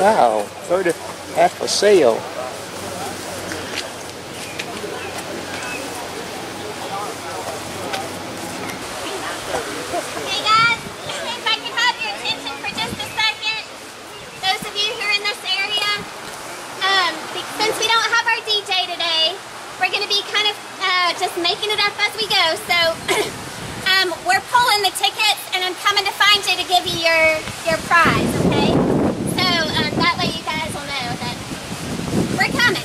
Wow, 30, half sale. For just a second, those of you who in this area, um, since we don't have our DJ today, we're going to be kind of uh, just making it up as we go. So um, we're pulling the tickets, and I'm coming to find you to give you your your prize. Okay? So um, that way you guys will know that we're coming.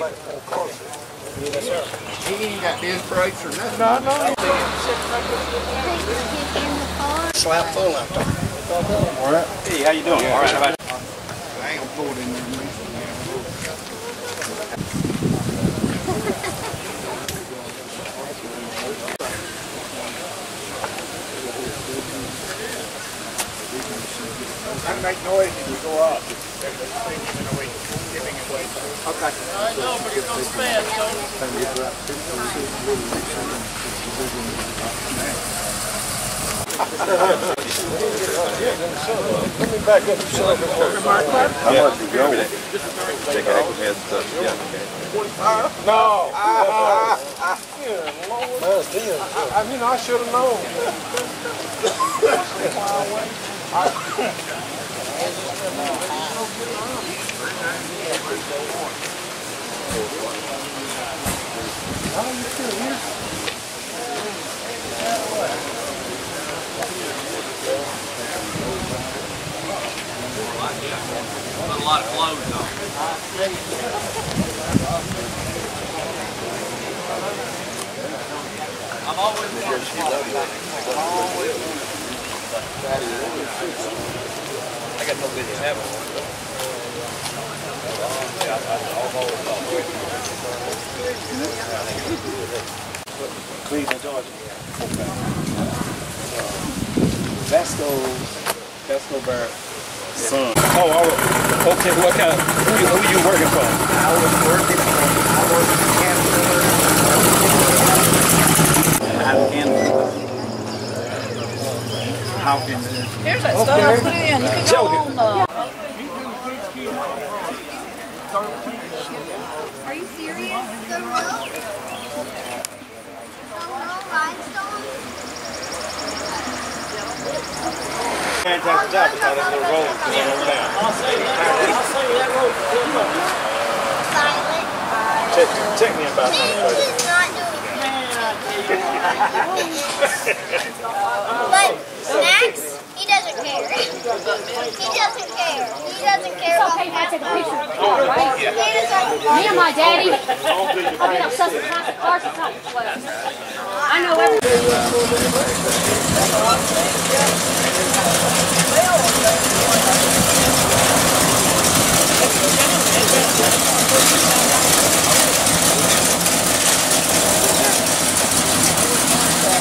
He ain't got biz breaks or nothing. No, no. Slap full of them. Hey, how you doing? All right, I ain't gonna pull it in there. I make noise if you go up. Giving away, giving away. Take ankle head stuff. Yeah, okay. No. I mean, I should have known. Put a lot of clothes on. I'm always wanted. Always wanted got no business having one. Yeah, I- I- I've always. Cleveland, Georgia. Vasco, Vasco Barrett. Son. Oh, all right. okay. What kind of, who you, who you working for? I was working, for. I worked in Caterpillar. Out. Here's that stuff I put in. You can go on the. Are you serious? The real? The real rhinestone? Fantastic job. On this little road. It's over there. Silent. Check, me about He something. is not doing But Max, he doesn't care. He doesn't care. He doesn't care about Okay, I take a picture of the car, right? doesn't Me and my daddy, I've been obsessed with cars cars since I was 12. I know everything.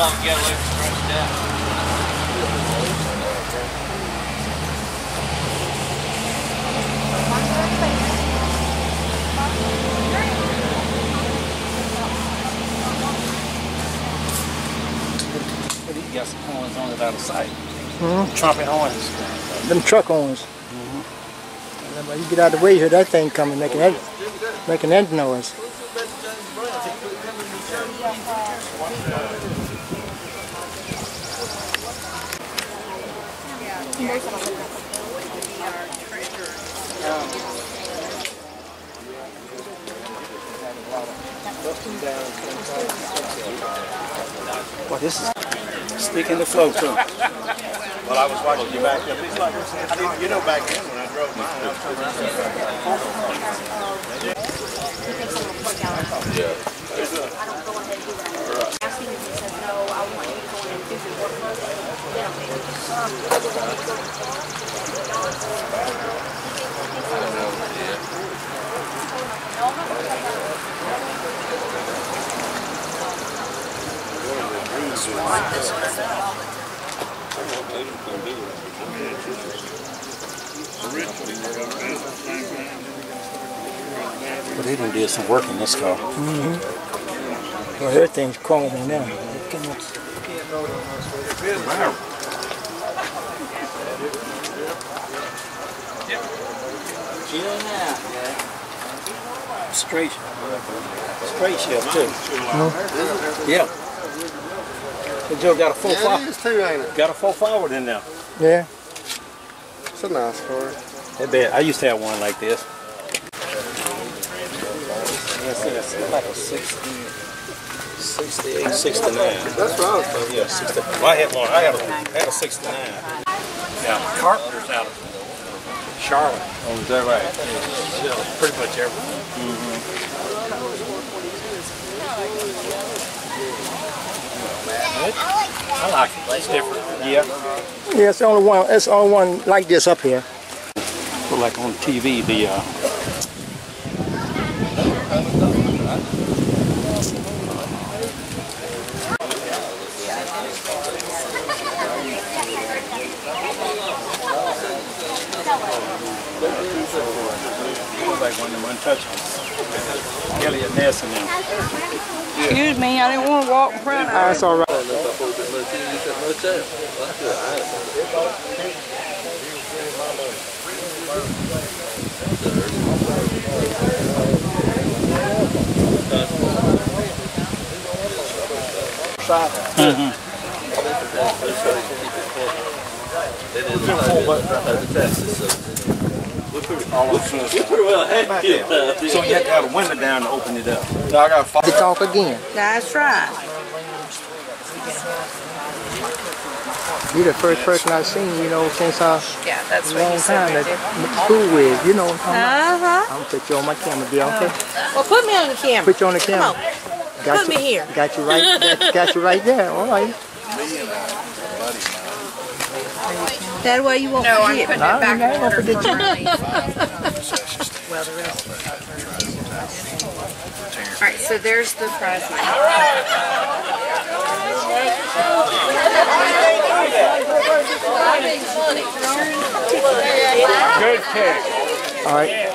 Oh, you got a let it stretch down. Got some horns on it out of sight. Mmm, Trumpet horns. Them truck horns. Mm-hmm. You get out of the way here, that thing coming making that making that noise. Well, this is stick in the flow too. Well, I was watching you back up. It's like, I didn't, you know, back then when I drove mine, I was Well, they done did some work in this car. Mm-hmm. Well, everything's chromey now. Straight, straight shift too. Yeah. The Joe got a full Yeah, forward. too, ain't it? Got a full forward in there. Yeah. It's a nice car. That bad. I used to have one like this. Yes, it's like a 60, 68, 69. That's what I was thinking. Yeah, 60. Well, I had one. I had a, I had a 69. Yeah, Carpenter's out of Charlotte. Oh, is that right? Yeah, pretty much everything. Mm -hmm. I like it. It's different. Yeah. Yeah, it's the only one, it's the only one like this up here. But like on TV, the uh, like one of them untouchables. Eliot Ness and them. Excuse me, I didn't want to walk in front of Ah, That's all right. So you have to have a window down to open it up. I got five. To talk again. That's right. You're the first person I've seen, you know, since uh, Yeah, that's a what long you time right that there. school with. You know what I'm talking? Uh-huh. I'm gonna put you on my camera, dear, okay? Well, put me on the camera. Put you on the camera. Got Put you, me here. Got you right. Got, got you right there. All right. That way you won't No, I'm forget. putting No, it back no, in don't order forget for you. Marty. All right, so there's the prize money. Good pick. All right.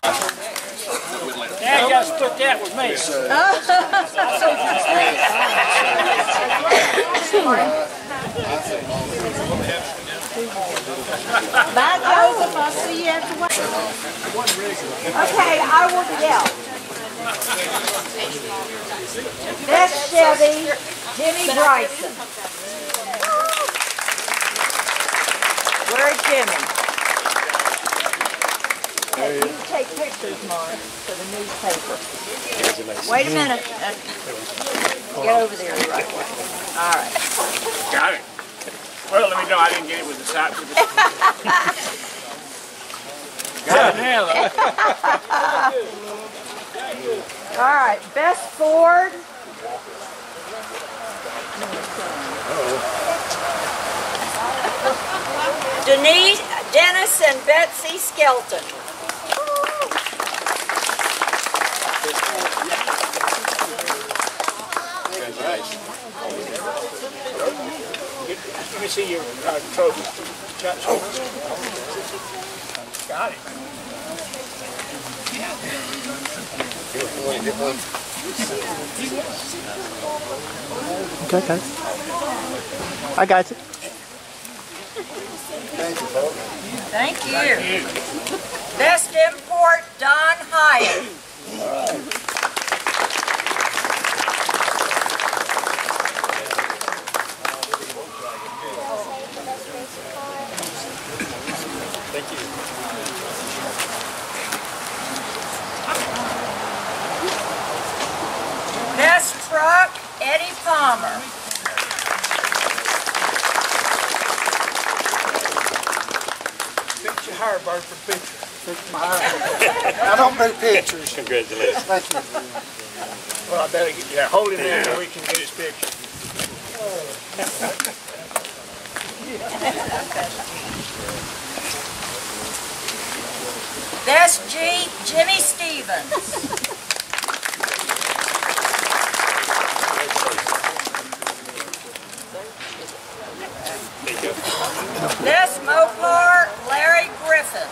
Dad, you gotta that with me. Bye, Joseph. I'll see you after. Okay, I. Best Chevy, Jimmy Bryson. Where's Jimmy? Hey, you take pictures, Mark, for the newspaper. Wait a minute. Get over there the right way. All right. Got it. Well, let me know I didn't get it with the side. With the... Got it now, though. All right, best Ford. Denise, Dennis and Betsy Skelton. Let me see your uh, trophy. Got Got it. Okay, okay. I got you. Thank you. Thank you. Best import, Don Hyatt. Best truck, Eddie Palmer. Fix your hair, Bert, for picture. Fix my hair. I don't do pictures. Congratulations. Thank you. Well, I better get, yeah, hold him there so we can get his picture. Best Jeep, Jimmy Stevens. Best Mopar, Larry Griffin.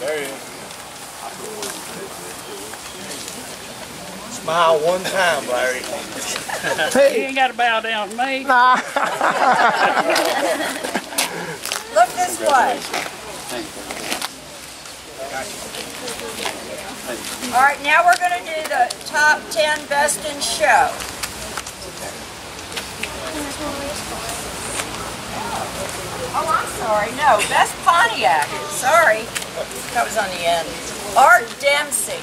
There he is. Smile one time, Larry. You ain't got to bow down to me. Nah. Look this way. All right, now we're going to do the top 10 best in show. Oh, I'm sorry. No, best Pontiac. Sorry. That was on the end. Art Dempsey.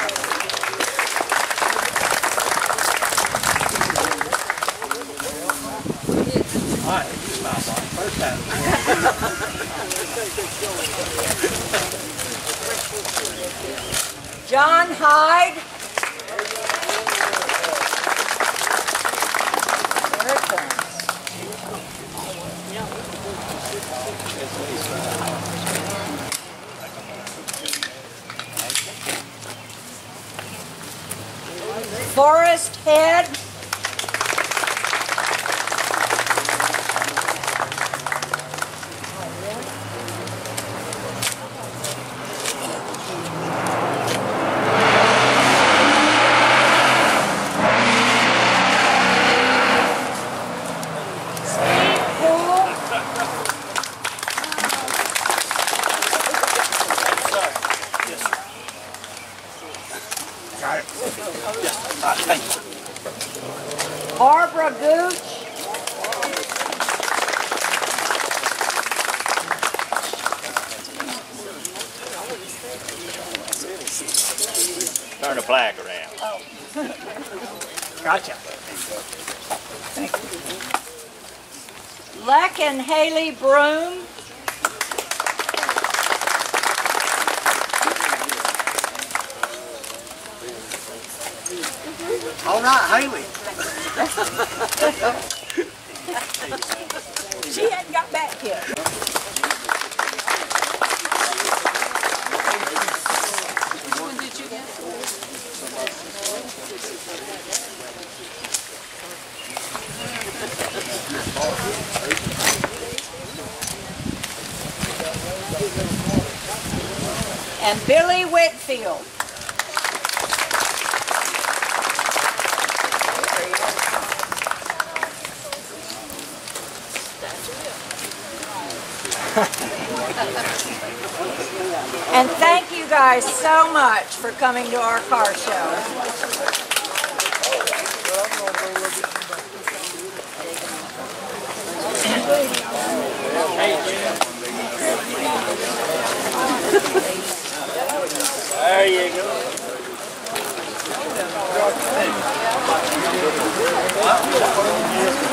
Oh, right, Haley. She hadn't got back yet. And Billy Whitfield. And thank you guys so much for coming to our car show. There you go. All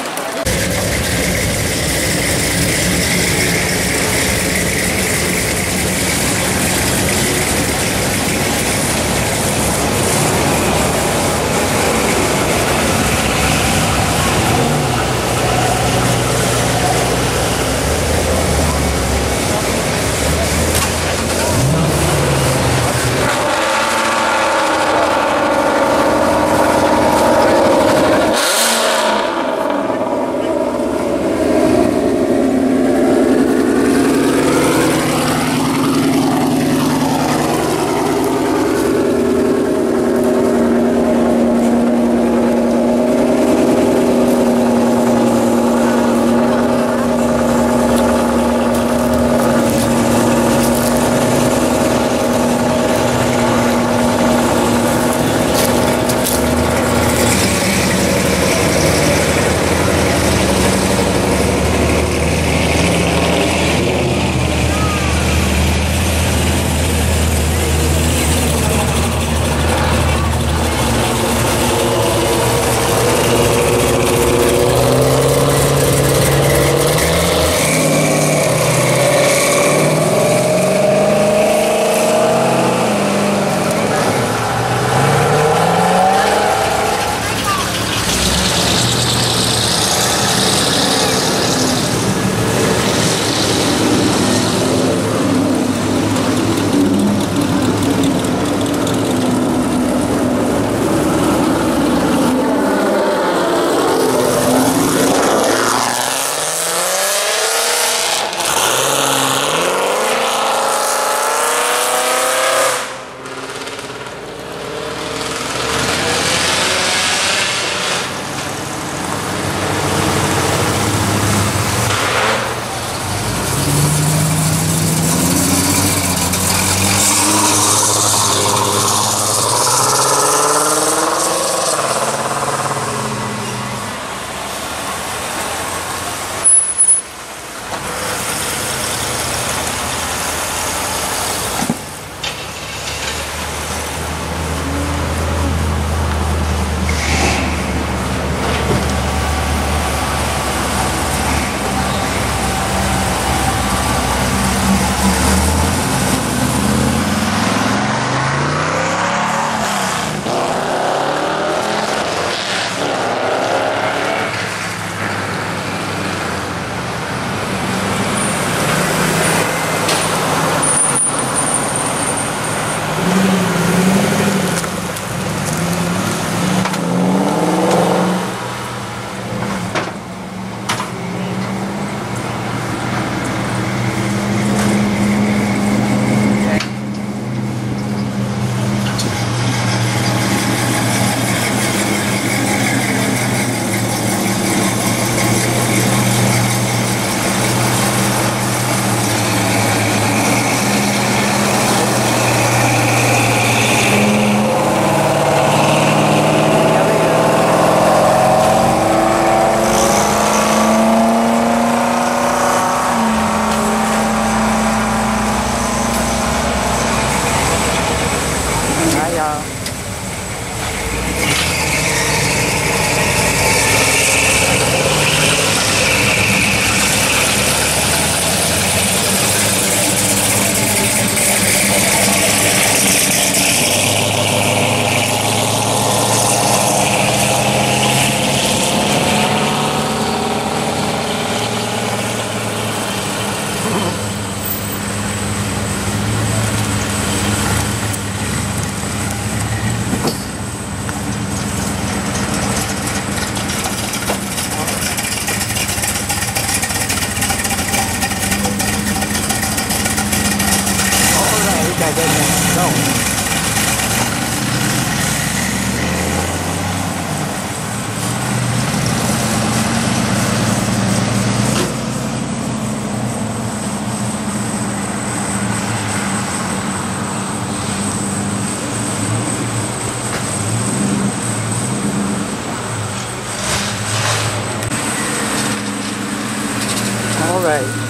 right.